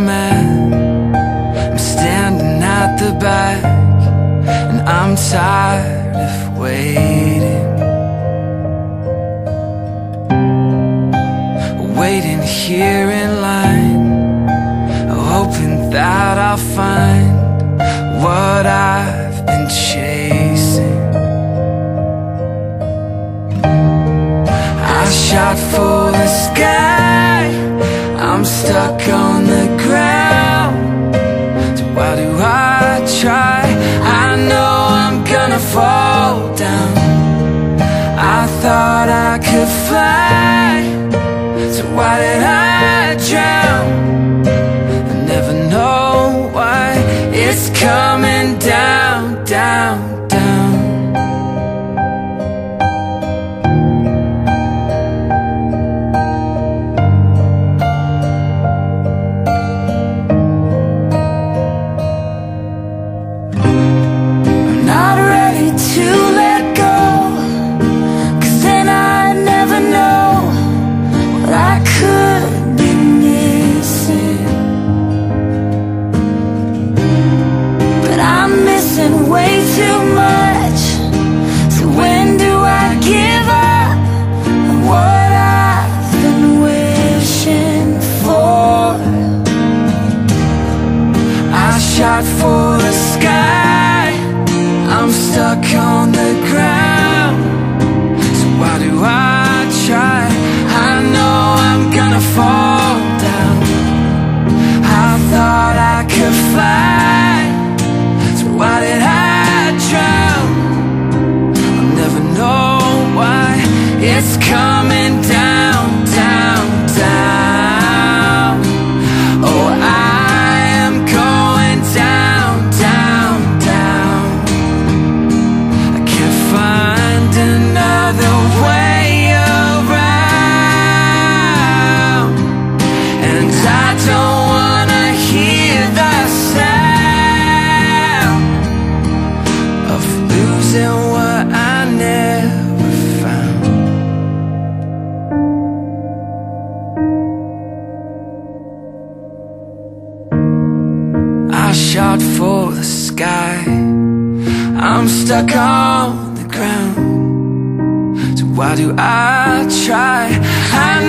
I'm at I'm standing at the back And I'm tired of waiting. Waiting here in line Hoping that I'll find What I've been chasing. I shot for the sky. I'm stuck on the ground. thought I could fly So why did I try? shot for the sky I'm stuck on the ground So why do I try? I